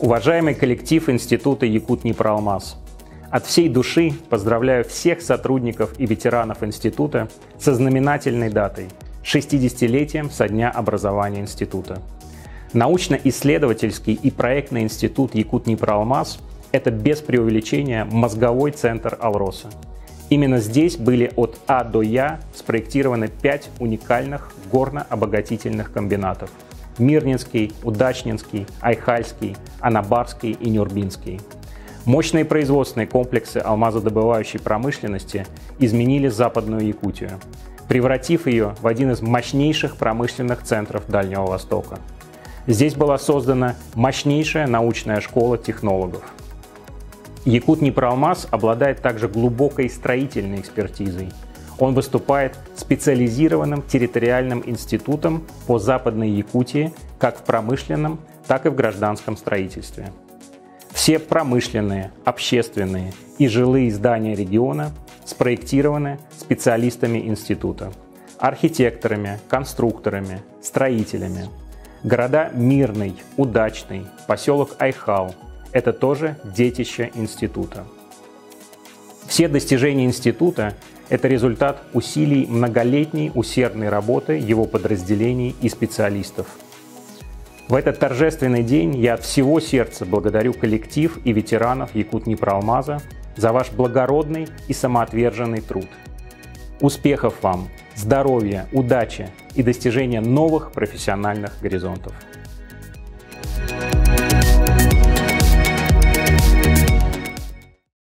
Уважаемый коллектив Института Якут-Днепроалмаз, от всей души поздравляю всех сотрудников и ветеранов института со знаменательной датой – 60-летием со дня образования института. Научно-исследовательский и проектный институт Якут-Днепроалмаз – это без преувеличения мозговой центр Алроса. Именно здесь были от А до Я спроектированы пять уникальных горно-обогатительных комбинатов – Мирнинский, Удачнинский, Айхальский, Анабарский и Нюрбинский – Мощные производственные комплексы алмазодобывающей промышленности изменили Западную Якутию, превратив ее в один из мощнейших промышленных центров Дальнего Востока. Здесь была создана мощнейшая научная школа технологов. Якут Непроалмаз обладает также глубокой строительной экспертизой. Он выступает специализированным территориальным институтом по Западной Якутии как в промышленном, так и в гражданском строительстве. Все промышленные, общественные и жилые здания региона спроектированы специалистами института, архитекторами, конструкторами, строителями. Города Мирный, Удачный, поселок Айхал – это тоже детище института. Все достижения института – это результат усилий многолетней усердной работы его подразделений и специалистов – в этот торжественный день я от всего сердца благодарю коллектив и ветеранов Якут Непроалмаза за ваш благородный и самоотверженный труд. Успехов вам, здоровья, удачи и достижения новых профессиональных горизонтов.